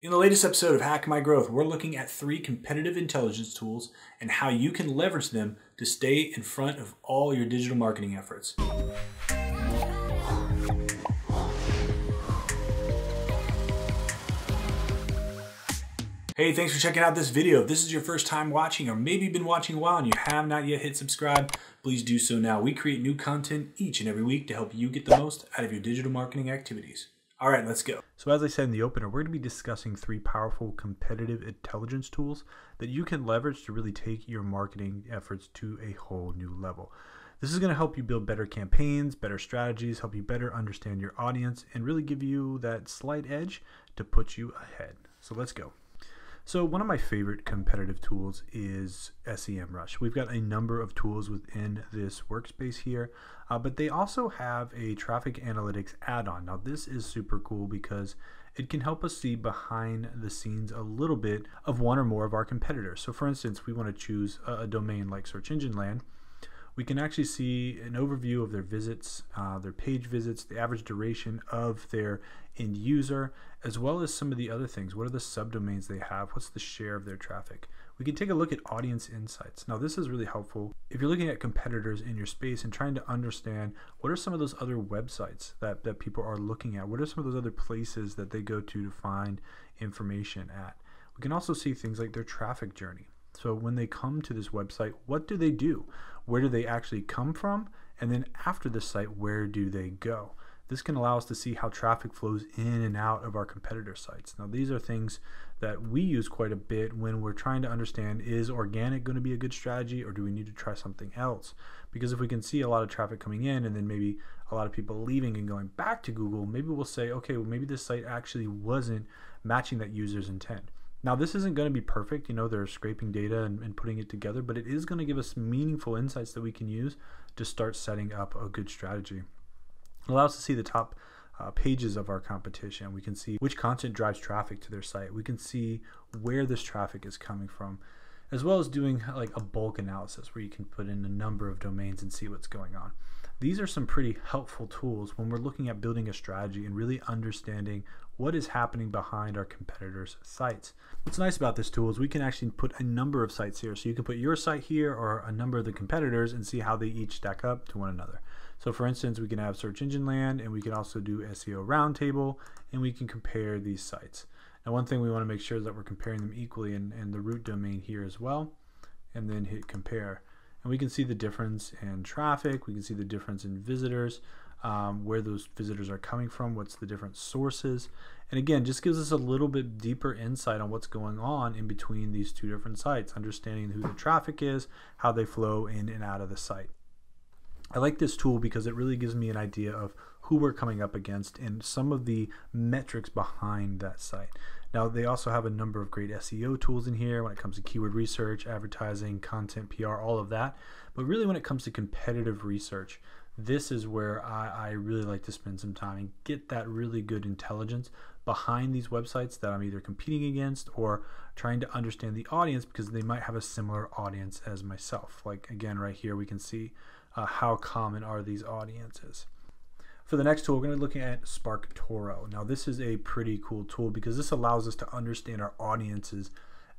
In the latest episode of Hack My Growth, we're looking at three competitive intelligence tools and how you can leverage them to stay in front of all your digital marketing efforts. Hey, thanks for checking out this video. If this is your first time watching or maybe you've been watching a while and you have not yet hit subscribe, please do so now. We create new content each and every week to help you get the most out of your digital marketing activities. All right, let's go. So, as I said in the opener, we're going to be discussing three powerful competitive intelligence tools that you can leverage to really take your marketing efforts to a whole new level. This is going to help you build better campaigns, better strategies, help you better understand your audience, and really give you that slight edge to put you ahead. So, let's go. So one of my favorite competitive tools is SEMrush. We've got a number of tools within this workspace here, uh, but they also have a traffic analytics add-on. Now this is super cool because it can help us see behind the scenes a little bit of one or more of our competitors. So for instance, we want to choose a, a domain like Search Engine Land we can actually see an overview of their visits, uh, their page visits, the average duration of their end user, as well as some of the other things. What are the subdomains they have? What's the share of their traffic? We can take a look at audience insights. Now, this is really helpful if you're looking at competitors in your space and trying to understand what are some of those other websites that, that people are looking at? What are some of those other places that they go to to find information at? We can also see things like their traffic journey. So when they come to this website, what do they do? Where do they actually come from? And then after the site, where do they go? This can allow us to see how traffic flows in and out of our competitor sites. Now, these are things that we use quite a bit when we're trying to understand is organic going to be a good strategy or do we need to try something else? Because if we can see a lot of traffic coming in and then maybe a lot of people leaving and going back to Google, maybe we'll say, okay, well, maybe this site actually wasn't matching that user's intent. Now, this isn't going to be perfect. You know, they're scraping data and, and putting it together, but it is going to give us meaningful insights that we can use to start setting up a good strategy. It allows us to see the top uh, pages of our competition. We can see which content drives traffic to their site. We can see where this traffic is coming from, as well as doing like a bulk analysis where you can put in a number of domains and see what's going on. These are some pretty helpful tools when we're looking at building a strategy and really understanding what is happening behind our competitors' sites. What's nice about this tool is we can actually put a number of sites here. So you can put your site here or a number of the competitors and see how they each stack up to one another. So for instance, we can have Search Engine Land and we can also do SEO Roundtable and we can compare these sites. Now one thing we want to make sure is that we're comparing them equally and, in the root domain here as well and then hit compare. And we can see the difference in traffic, we can see the difference in visitors, um, where those visitors are coming from, what's the different sources. And again, just gives us a little bit deeper insight on what's going on in between these two different sites, understanding who the traffic is, how they flow in and out of the site. I like this tool because it really gives me an idea of who we're coming up against and some of the metrics behind that site. Now, they also have a number of great SEO tools in here when it comes to keyword research, advertising, content, PR, all of that. But really, when it comes to competitive research, this is where I, I, really like to spend some time and get that really good intelligence behind these websites that I'm either competing against or trying to understand the audience because they might have a similar audience as myself. Like again, right here, we can see uh, how common are these audiences. For the next tool, we're going to be looking at SparkToro. Now, this is a pretty cool tool because this allows us to understand our audiences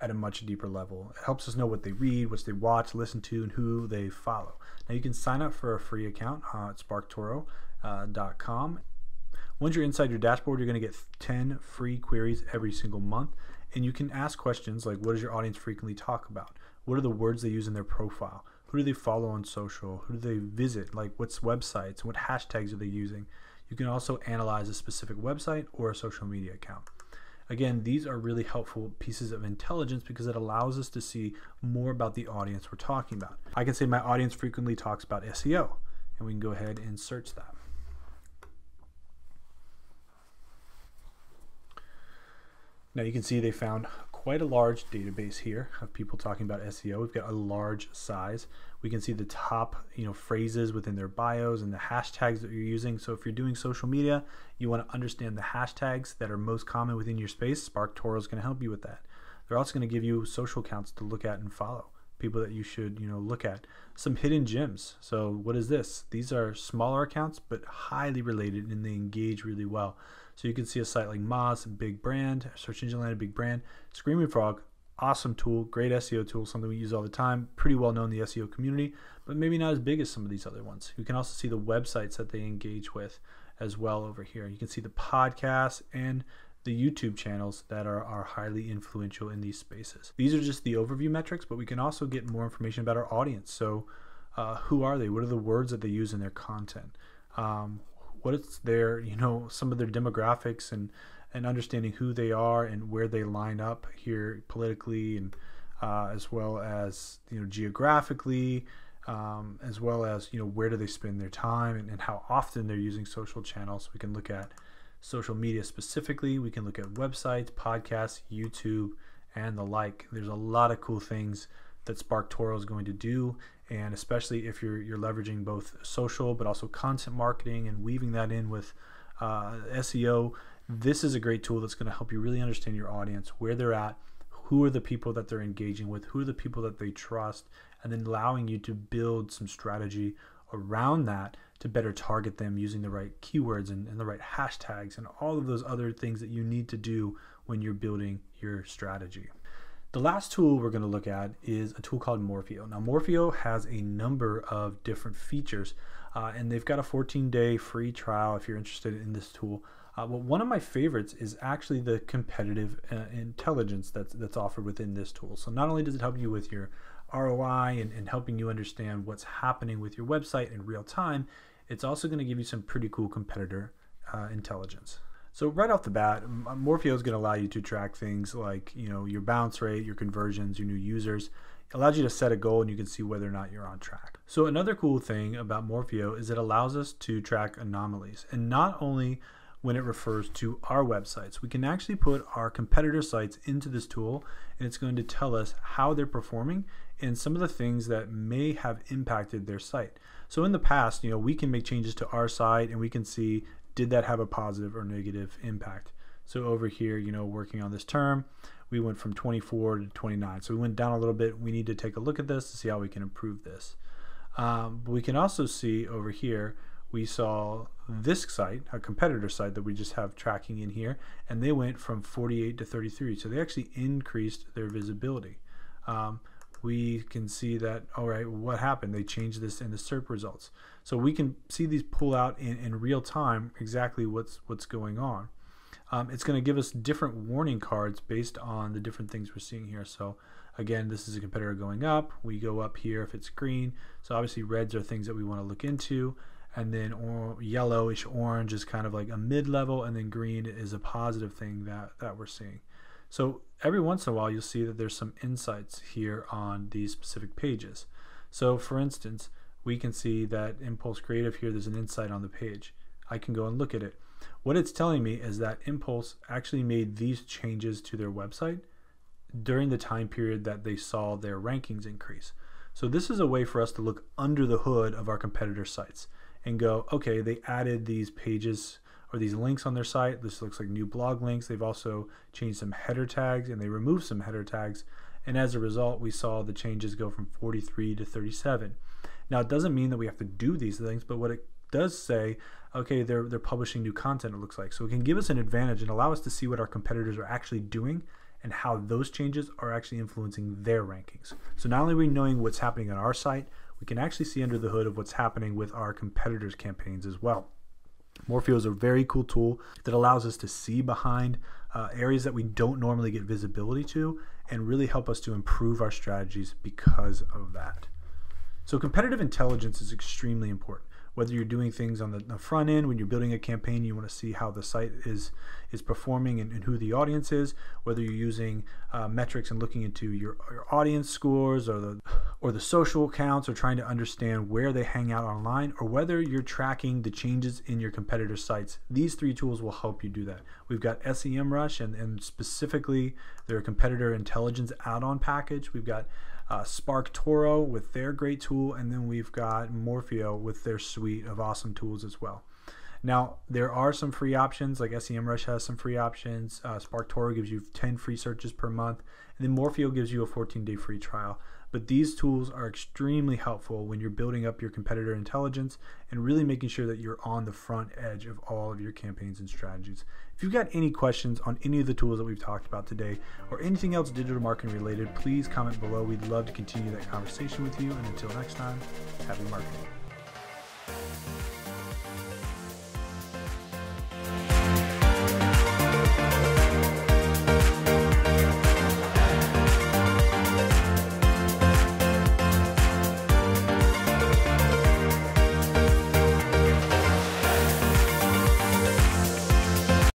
at a much deeper level. It helps us know what they read, what they watch, listen to, and who they follow. Now you can sign up for a free account uh, at sparktoro.com. Once you're inside your dashboard, you're going to get 10 free queries every single month. And you can ask questions like what does your audience frequently talk about? What are the words they use in their profile? Who do they follow on social? Who do they visit? Like what's websites? What hashtags are they using? You can also analyze a specific website or a social media account. Again, these are really helpful pieces of intelligence because it allows us to see more about the audience we're talking about. I can say my audience frequently talks about SEO, and we can go ahead and search that. Now you can see they found quite a large database here of people talking about SEO. We've got a large size. We can see the top, you know, phrases within their bios and the hashtags that you're using. So if you're doing social media, you want to understand the hashtags that are most common within your space. SparkToro is going to help you with that. They're also going to give you social accounts to look at and follow. People that you should, you know, look at. Some hidden gems. So what is this? These are smaller accounts, but highly related and they engage really well. So you can see a site like Moz, big brand, search engine land, big brand. Screaming Frog, awesome tool, great SEO tool, something we use all the time, pretty well known in the SEO community, but maybe not as big as some of these other ones. You can also see the websites that they engage with as well over here. You can see the podcasts and the YouTube channels that are, are highly influential in these spaces. These are just the overview metrics, but we can also get more information about our audience. So, uh, who are they? What are the words that they use in their content? Um, what is their, you know, some of their demographics and and understanding who they are and where they line up here politically and uh, as well as you know geographically. Um, as well as you know where do they spend their time and, and how often they're using social channels. We can look at social media specifically. We can look at websites, podcasts, YouTube, and the like. There's a lot of cool things that SparkToro is going to do, and especially if you're you're leveraging both social but also content marketing and weaving that in with uh, SEO. This is a great tool that's going to help you really understand your audience, where they're at, who are the people that they're engaging with, who are the people that they trust, and then allowing you to build some strategy around that to better target them using the right keywords and, and, the right hashtags and all of those other things that you need to do when you're building your strategy. The last tool we're going to look at is a tool called Morphio. Now, Morphio has a number of different features, uh, and they've got a 14 day free trial if you're interested in this tool. Uh, but one of my favorites is actually the competitive uh, intelligence that's, that's offered within this tool. So, not only does it help you with your ROI and, and helping you understand what's happening with your website in real time, it's also going to give you some pretty cool competitor uh, intelligence. So right off the bat, uh, Morphio is going to allow you to track things like you know your bounce rate, your conversions, your new users. It allows you to set a goal and you can see whether or not you're on track. So another cool thing about Morphio is it allows us to track anomalies, and not only when it refers to our websites. We can actually put our competitor sites into this tool and it's going to tell us how they're performing and some of the things that may have impacted their site. So in the past, you know, we can make changes to our site and we can see did that have a positive or negative impact. So over here, you know, working on this term, we went from 24 to 29. So we went down a little bit. We need to take a look at this to see how we can improve this. Um, but we can also see over here we saw this site, a competitor site that we just have tracking in here, and they went from 48 to 33. So they actually increased their visibility. Um, we can see that, all right, what happened? They changed this in the SERP results. So we can see these pull out in, in real time exactly what's, what's going on. Um, it's going to give us different warning cards based on the different things we're seeing here. So again, this is a competitor going up. We go up here if it's green. So obviously reds are things that we want to look into and then or, yellowish orange is kind of like a mid-level and then green is a positive thing that that we're seeing so every once in a while you'll see that there's some insights here on these specific pages. So for instance we can see that impulse creative here there's an insight on the page. I can go and look at it. What it's telling me is that impulse actually made these changes to their website during the time period that they saw their rankings increase. So this is a way for us to look under the hood of our competitor sites and go, okay, they added these pages or these links on their site. This looks like new blog links. They've also changed some header tags and they removed some header tags. And as a result, we saw the changes go from 43 to 37. Now, it doesn't mean that we have to do these things, but what it does say, okay, they're, they're publishing new content, it looks like. So it can give us an advantage and allow us to see what our competitors are actually doing and how those changes are actually influencing their rankings. So not only are we knowing what's happening on our site, we can actually see under the hood of what's happening with our competitors' campaigns as well. Morphio is a very cool tool that allows us to see behind uh, areas that we don't normally get visibility to and really help us to improve our strategies because of that. So, competitive intelligence is extremely important whether you're doing things on the, the, front end when you're building a campaign you want to see how the site is is performing and, and who the audience is whether you're using uh, metrics and looking into your, your audience scores or the or the social accounts or trying to understand where they hang out online or whether you're tracking the changes in your competitor sites. These three tools will help you do that. We've got semrush and, and specifically their competitor intelligence add-on package. We've got uh, SparkToro with their great tool, and then we've got Morphio with their suite of awesome tools as well. Now, there are some free options, like SEMrush has some free options. Uh, SparkToro gives you 10 free searches per month, and then Morphio gives you a 14 day free trial. But these tools are extremely helpful when you're building up your competitor intelligence and really making sure that you're on the front edge of all of your campaigns and strategies. If you've got any questions on any of the tools that we've talked about today or anything else digital marketing related, please comment below. We'd love to continue that conversation with you. And until next time, happy marketing.